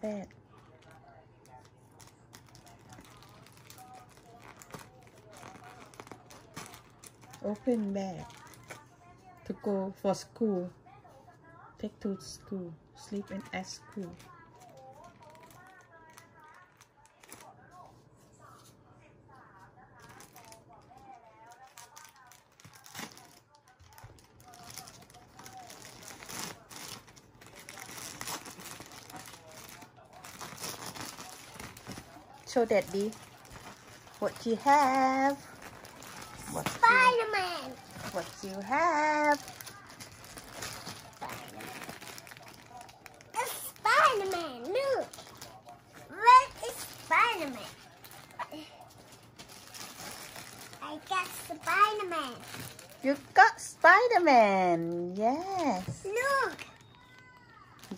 bed open bag to go for school. Take to school. Sleep in at school show daddy what you have what you, Spider-Man. what you have It's Spider-Man. Look. Where is Spider-Man? I got Spider-Man. you got spider-man yes Look.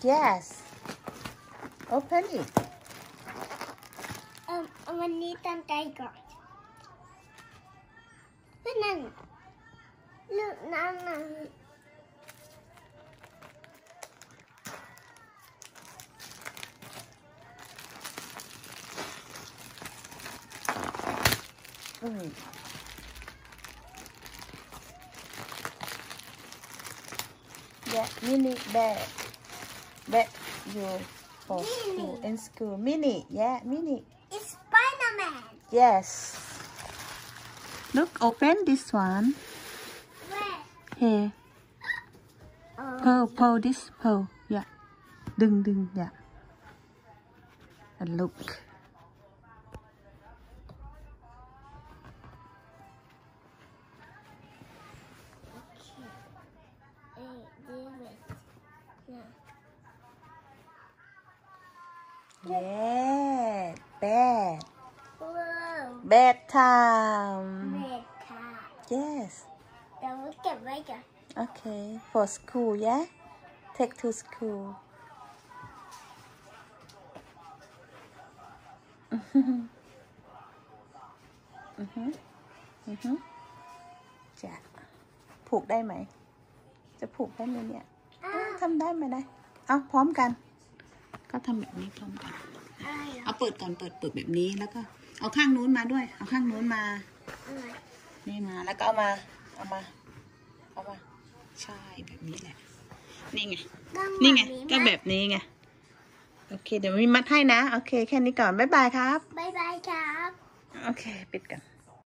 yes open it Manitang tiger. Banana. Look, Nana. Mm. Yeah, mini bag. Bag you for school in school. Mini, yeah, mini. It's snowman. Yes. Look, open this one. Where? Here. Oh. Pull, pull this, pull. Yeah. Ding, ding, yeah. And look. Yeah, bad. Whoa. bad time เมดค่ะ yes เดี๋ยวเก็บไว้ก่อน okay for school yeah take to school อือฮึอือฮึอือฮึจะผูกได้ไหม จะผูกได้ไหมเนี่ยอ้าเอ้ยว Ah. ทำได้ไหมได้ เอาพร้อมกัน ก็ทำแบบนี้พร้อมกันอะไรเหรอเอาเปิดก่อนเปิดเปิดแบบนี้แล้วก็ เอาข้างนู้นมาด้วย เอาข้างนู้นมาอะไรนี่มา แล้วก็เอามา เอามา เอามา ใช่แบบนี้แหละ นี่ไงต้องนี่ไงแบบก็ไหมแบบนี้ไง โอเค เดี๋ยวมีมัดให้นะ โอเค แค่นี้ก่อน บ๊ายบายครับ บ๊ายบายครับ โอเค ปิดกัน